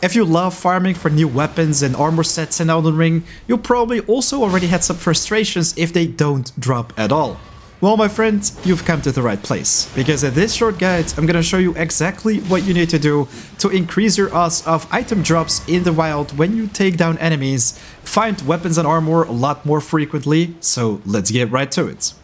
If you love farming for new weapons and armor sets in Elden Ring, you'll probably also already had some frustrations if they don't drop at all. Well, my friend, you've come to the right place, because in this short guide, I'm gonna show you exactly what you need to do to increase your odds of item drops in the wild when you take down enemies, find weapons and armor a lot more frequently, so let's get right to it.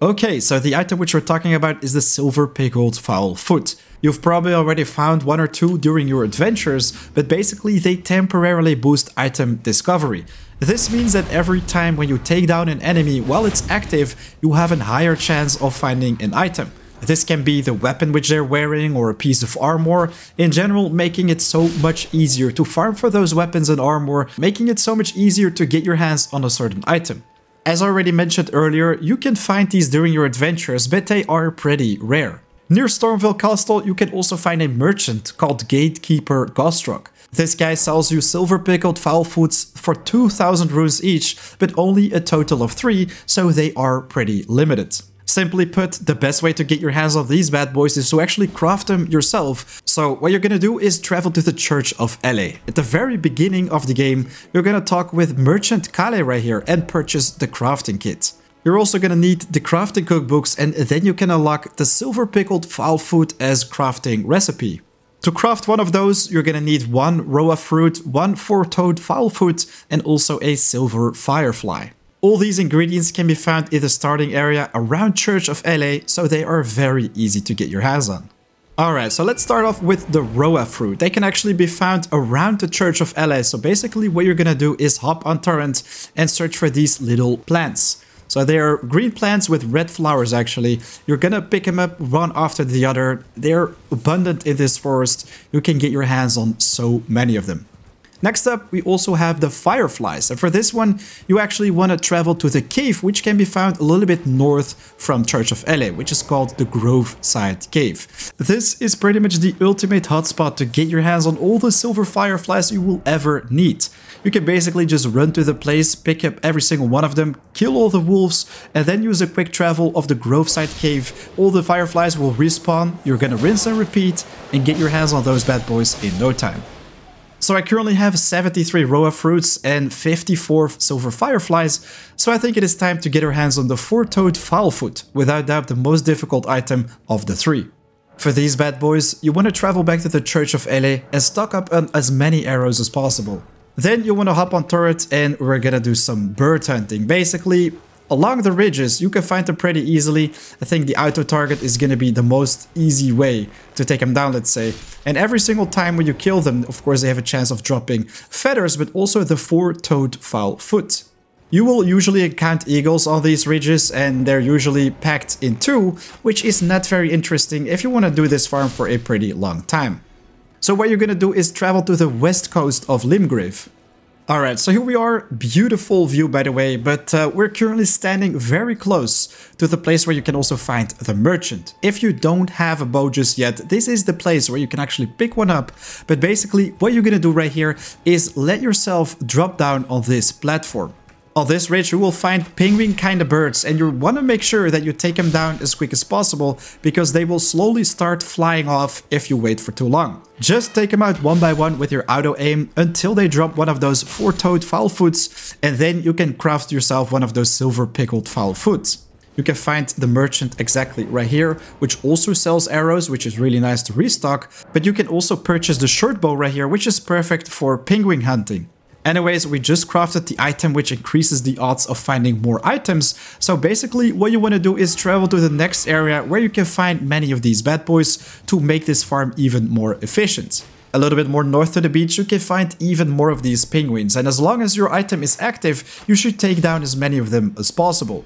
Okay, so the item which we're talking about is the Silver Pickled Fowl Foot. You've probably already found one or two during your adventures, but basically they temporarily boost item discovery. This means that every time when you take down an enemy while it's active, you have a higher chance of finding an item. This can be the weapon which they're wearing or a piece of armor, in general making it so much easier to farm for those weapons and armor, making it so much easier to get your hands on a certain item. As already mentioned earlier, you can find these during your adventures, but they are pretty rare. Near Stormveil Castle, you can also find a merchant called Gatekeeper Gostoc. This guy sells you silver pickled fowl foods for 2000 runes each, but only a total of 3, so they are pretty limited. Simply put, the best way to get your hands on these bad boys is to actually craft them yourself. So what you're gonna do is travel to the Church of Elleh. At the very beginning of the game, you're gonna talk with Merchant Kale right here and purchase the crafting kit. You're also gonna need the crafting cookbooks and then you can unlock the silver pickled fowl foot as crafting recipe. To craft one of those, you're gonna need one rowa fruit, one four-toed fowl foot, and also a silver firefly. All these ingredients can be found in the starting area around Church of Elleh, so they are very easy to get your hands on. Alright, so let's start off with the Rowa fruit. They can actually be found around the Church of Elleh, so basically what you're gonna do is hop on Torrent and search for these little plants. So they are green plants with red flowers actually. You're gonna pick them up one after the other. They're abundant in this forest. You can get your hands on so many of them. Next up, we also have the fireflies. And for this one, you actually want to travel to the cave, which can be found a little bit north from Church of Elleh, which is called the Groveside Cave. This is pretty much the ultimate hotspot to get your hands on all the silver fireflies you will ever need. You can basically just run to the place, pick up every single one of them, kill all the wolves, and then use a quick travel of the Groveside Cave. All the fireflies will respawn, you're gonna rinse and repeat, and get your hands on those bad boys in no time. So I currently have 73 Rowa fruits and 54 silver fireflies, so I think it is time to get our hands on the four-toed Fowl Foot, without doubt the most difficult item of the three. For these bad boys, you want to travel back to the Church of Elleh and stock up on as many arrows as possible. Then you want to hop on Torrent and we're gonna do some bird hunting. Basically, along the ridges, you can find them pretty easily. I think the auto target is gonna be the most easy way to take them down, let's say. And every single time when you kill them, of course, they have a chance of dropping feathers, but also the four-toed fowl foot. You will usually encounter eagles on these ridges and they're usually packed in two, which is not very interesting if you want to do this farm for a pretty long time. So what you're gonna do is travel to the west coast of Limgrave. Alright, so here we are, beautiful view by the way, but uh, we're currently standing very close to the place where you can also find the merchant. If you don't have a bow just yet, this is the place where you can actually pick one up, but basically what you're gonna do right here is let yourself drop down on this platform. On this ridge you will find penguin kind of birds and you want to make sure that you take them down as quick as possible because they will slowly start flying off if you wait for too long. Just take them out one by one with your auto aim until they drop one of those four-toed fowl foods and then you can craft yourself one of those silver pickled fowl foods. You can find the merchant exactly right here, which also sells arrows, which is really nice to restock. But you can also purchase the short bow right here, which is perfect for penguin hunting. Anyways, we just crafted the item which increases the odds of finding more items. So basically what you want to do is travel to the next area where you can find many of these bad boys to make this farm even more efficient. A little bit more north to the beach, you can find even more of these penguins, and as long as your item is active, you should take down as many of them as possible.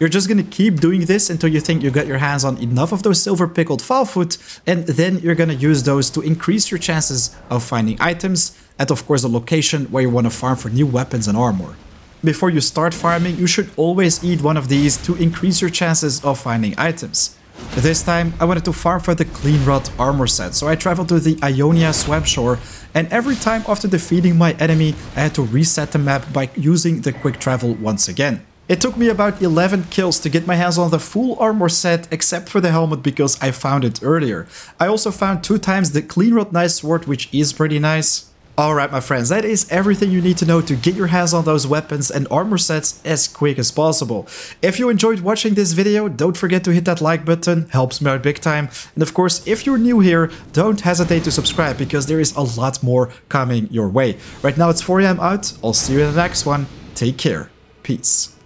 You're just gonna keep doing this until you think you got your hands on enough of those silver pickled food, and then you're gonna use those to increase your chances of finding items, and of course a location where you want to farm for new weapons and armor. Before you start farming, you should always eat one of these to increase your chances of finding items. This time, I wanted to farm for the Cleanrot armor set, so I traveled to the Aeonia swamp shore, and every time after defeating my enemy, I had to reset the map by using the quick travel once again. It took me about 11 kills to get my hands on the full armor set except for the helmet because I found it earlier. I also found two times the Cleanrot Knight Sword which is pretty nice. Alright my friends, that is everything you need to know to get your hands on those weapons and armor sets as quick as possible. If you enjoyed watching this video, don't forget to hit that like button, helps me out big time. And of course, if you're new here, don't hesitate to subscribe because there is a lot more coming your way. Right now it's 4am out, I'll see you in the next one, take care, peace.